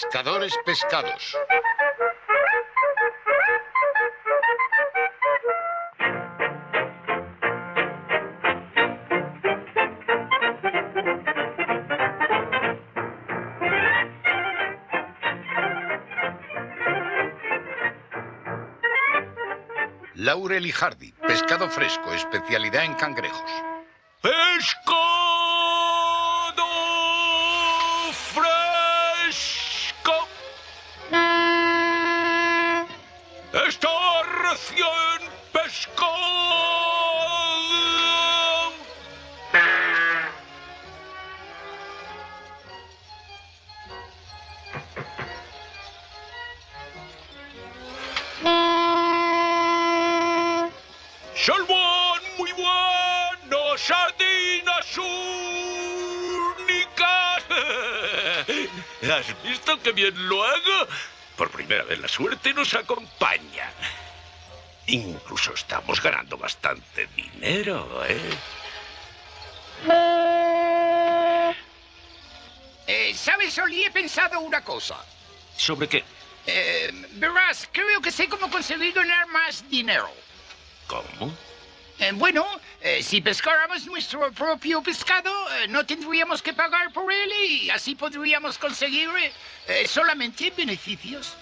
Pescadores pescados. Laurel y Hardy, pescado fresco, especialidad en cangrejos. ¡Pescado bien lo hago? Por primera vez la suerte nos acompaña. Incluso estamos ganando bastante dinero, ¿eh? Eh, ¿Sabes, Oli? He pensado una cosa. ¿Sobre qué? Eh, verás, creo que sé cómo conseguir ganar más dinero. ¿Cómo? Eh, bueno, eh, si pescáramos nuestro propio pescado, eh, no tendríamos que pagar por él y así podríamos conseguir solamente beneficios.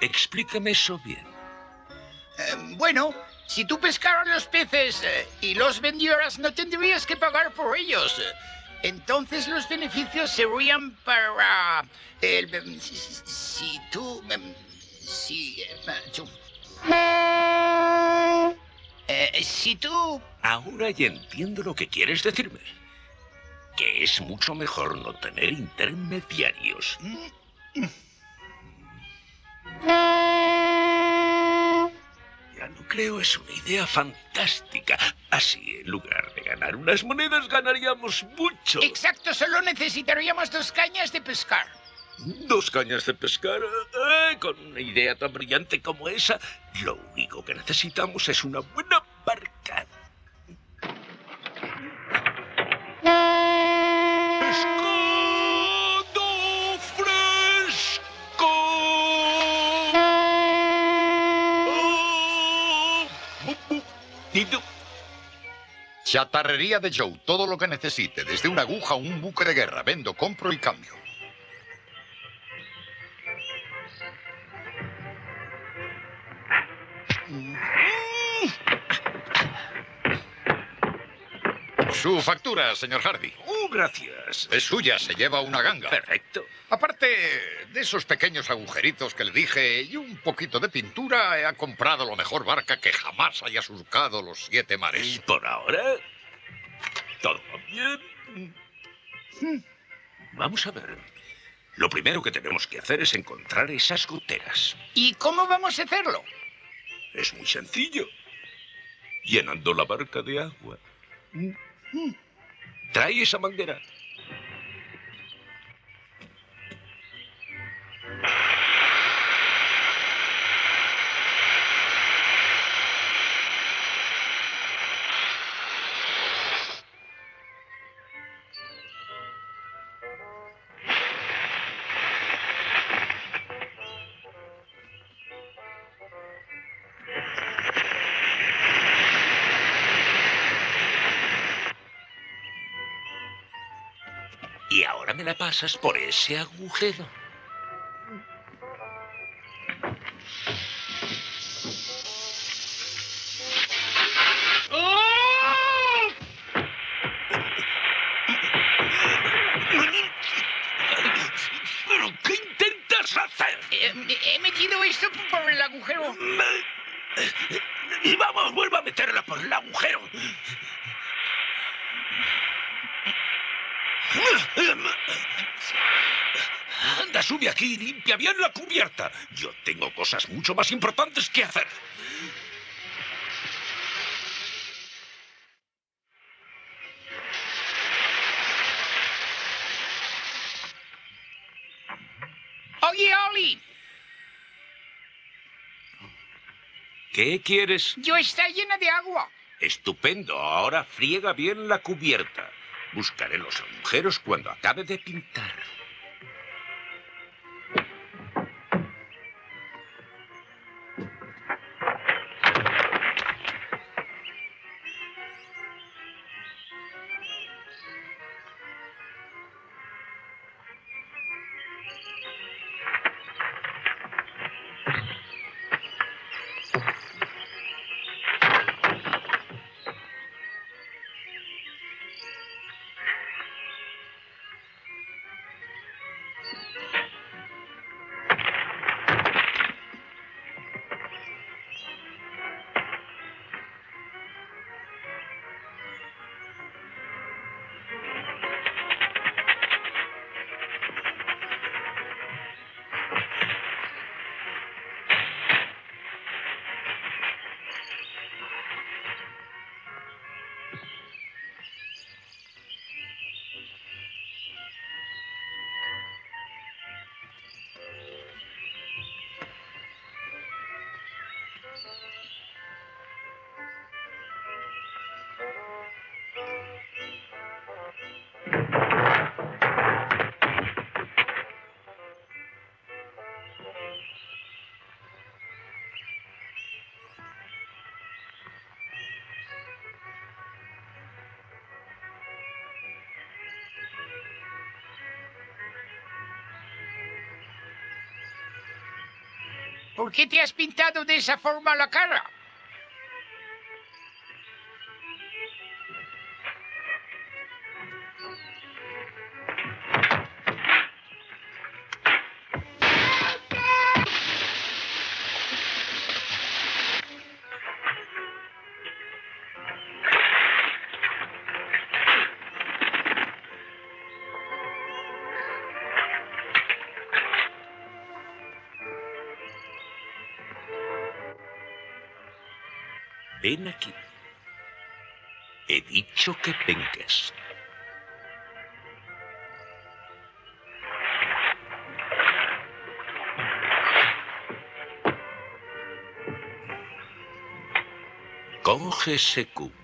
Explícame eso bien. Bueno, si tú pescaras los peces y los vendieras, no tendrías que pagar por ellos. Eh, Entonces los beneficios serían para... el- em, si, si- tú... em, Si... tú- Eh, si tú... Ahora ya entiendo lo que quieres decirme. Que es mucho mejor no tener intermediarios. Creo, es una idea fantástica. Así, en lugar de ganar unas monedas, ganaríamos mucho. Exacto, solo necesitaríamos dos cañas de pescar. Dos cañas de pescar. eh, con una idea tan brillante como esa, lo único que necesitamos es una buena Chatarrería de Joe, todo lo que necesite, desde una aguja a un buque de guerra. Vendo, compro y cambio. Su factura, señor Hardy. Oh, gracias. Es suya, se lleva una ganga. Perfecto. Aparte de esos pequeños agujeritos que le dije y un poquito de pintura, ha comprado la mejor barca que jamás haya surcado los siete Y mares. por ahora, todo va bien. Vamos a ver. Lo primero que tenemos que hacer es encontrar esas goteras. ¿Y cómo vamos a hacerlo? Es muy sencillo. Llenando la barca de agua. Trae esa manguera. Y ahora me la pasas por ese agujero. ¿Pero qué intentas hacer? Eh, he metido esto por el agujero. Y vamos, vuelva a meterla por el agujero. Anda, sube aquí y limpia bien la cubierta. Yo tengo cosas mucho más importantes que hacer. Oye, Oli, ¿Qué quieres? yo está llena de agua. Estupendo. Ahora friega bien la cubierta. Buscaré los agujeros cuando acabe de pintar. ¿Por qué te has pintado de esa forma la cara? Ven aquí. He dicho que vengas. Coge ese cubo.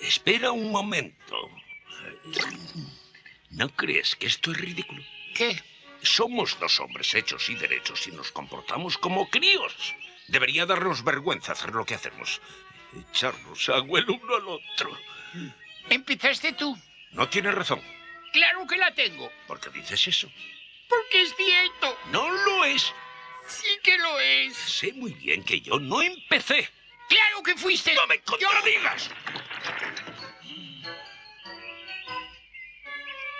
Espera un momento. ¿No crees que esto es ridículo? ¿Qué? Somos dos hombres hechos y derechos y nos comportamos como críos. Debería darnos vergüenza hacer lo que hacemos. Echarnos agua el uno al otro. Empezaste tú. No tienes razón. Claro que la tengo. ¿Por qué dices eso? Porque es cierto. No lo es. Sí que lo es. Sé muy bien que yo no empecé. Claro que fuiste. ¡No me contradigas!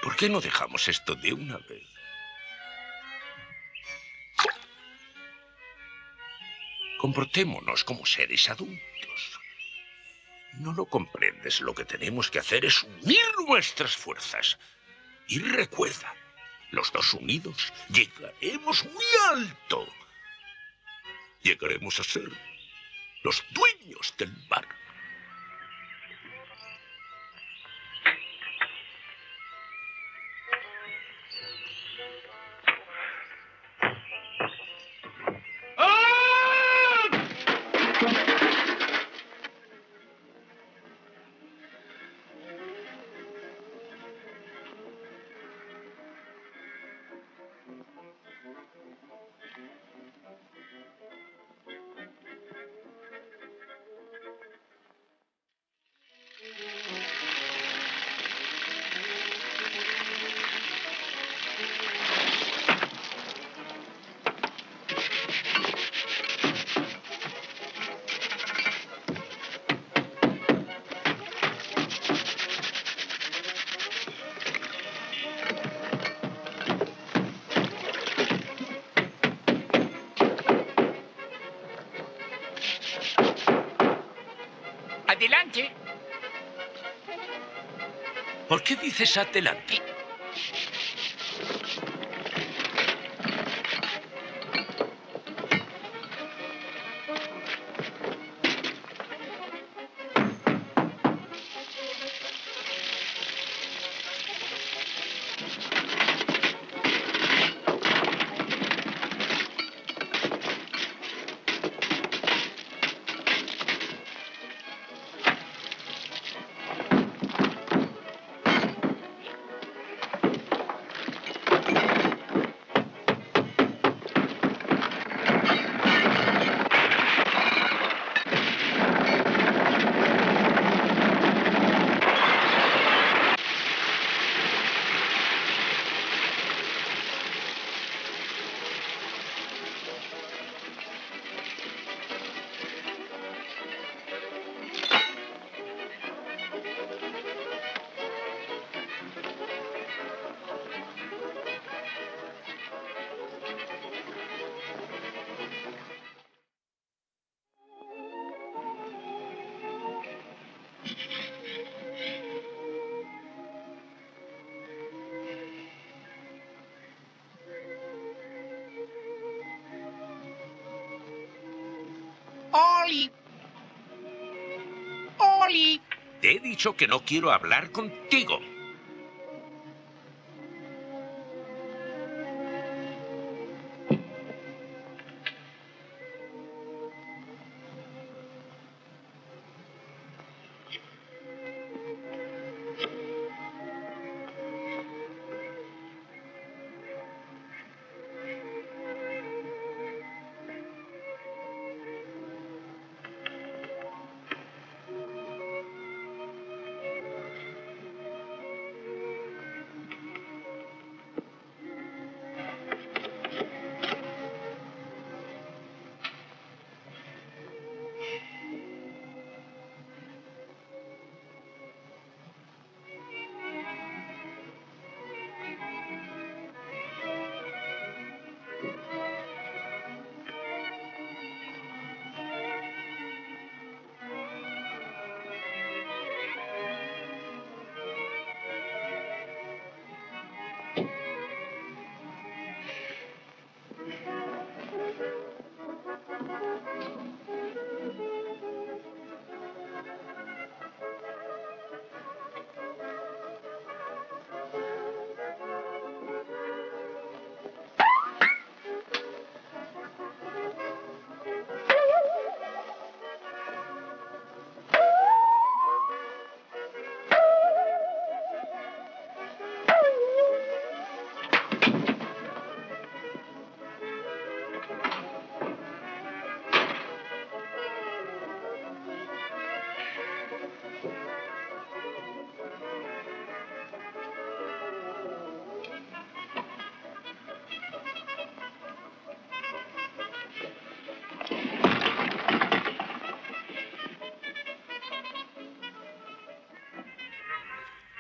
¿Por qué no dejamos esto de una vez? Comportémonos como seres adultos. No lo comprendes. Lo que tenemos que hacer es unir nuestras fuerzas. Y recuerda, los dos unidos llegaremos muy alto. Llegaremos a ser los dueños del mar. Adelante. ¿Por qué dices adelante? Dicho que no quiero hablar contigo.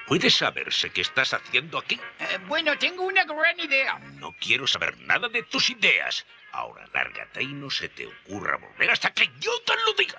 ¿Puede saberse qué estás haciendo aquí? Eh, bueno, tengo una gran idea. No quiero saber nada de tus ideas. Ahora lárgate y no se te ocurra volver hasta que yo te lo diga.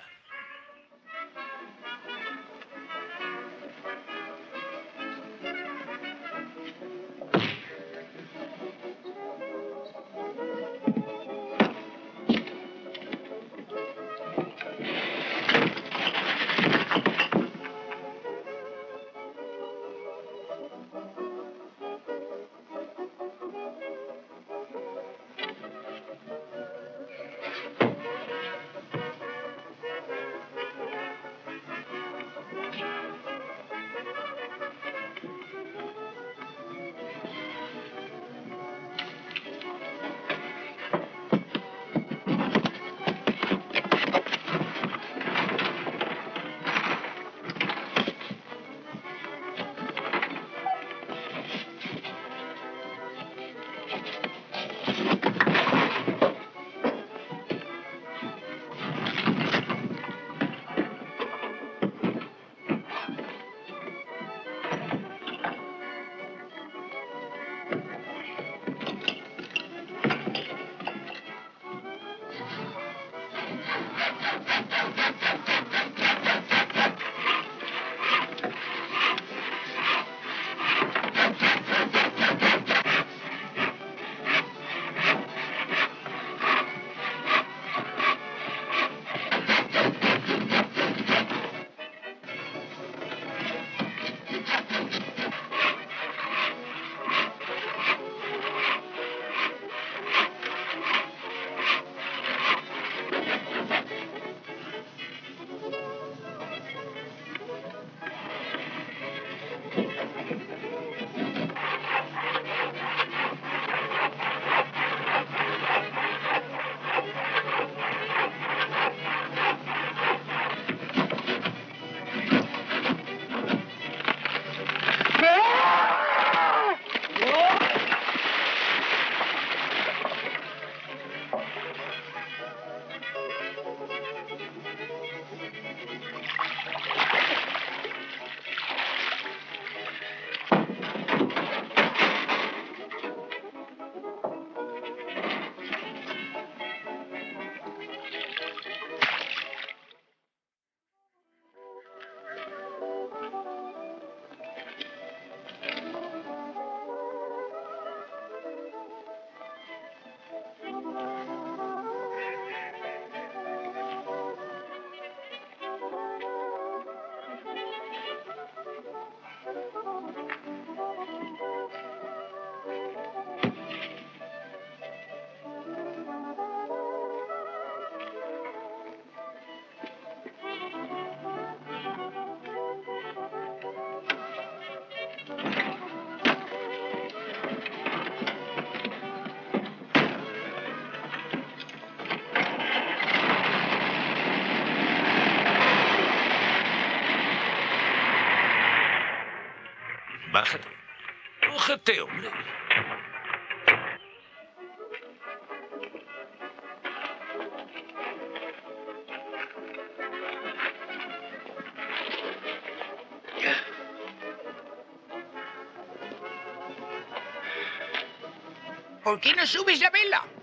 Bájate, hombre. ¿Por qué no subes la vela?